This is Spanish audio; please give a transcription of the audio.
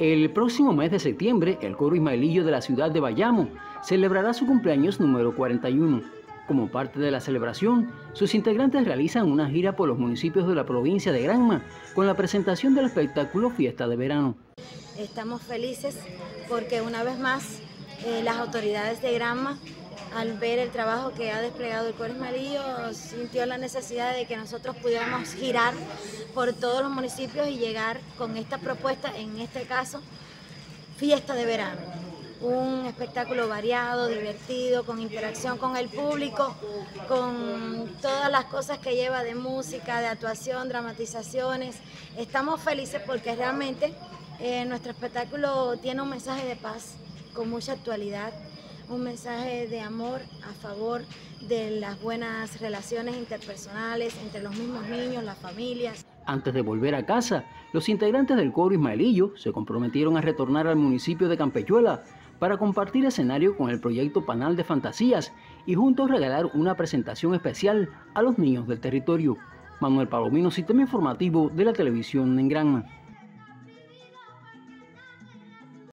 El próximo mes de septiembre, el coro ismaelillo de la ciudad de Bayamo celebrará su cumpleaños número 41. Como parte de la celebración, sus integrantes realizan una gira por los municipios de la provincia de Granma con la presentación del espectáculo Fiesta de Verano. Estamos felices porque una vez más eh, las autoridades de Granma al ver el trabajo que ha desplegado el Coro Ismaelillo, sintió la necesidad de que nosotros pudiéramos girar por todos los municipios y llegar con esta propuesta, en este caso, fiesta de verano. Un espectáculo variado, divertido, con interacción con el público, con todas las cosas que lleva de música, de actuación, dramatizaciones. Estamos felices porque realmente eh, nuestro espectáculo tiene un mensaje de paz con mucha actualidad un mensaje de amor a favor de las buenas relaciones interpersonales entre los mismos niños, las familias. Antes de volver a casa, los integrantes del coro Ismaelillo se comprometieron a retornar al municipio de Campechuela para compartir escenario con el proyecto Panal de Fantasías y juntos regalar una presentación especial a los niños del territorio. Manuel Palomino, Sistema Informativo de la Televisión en Granma.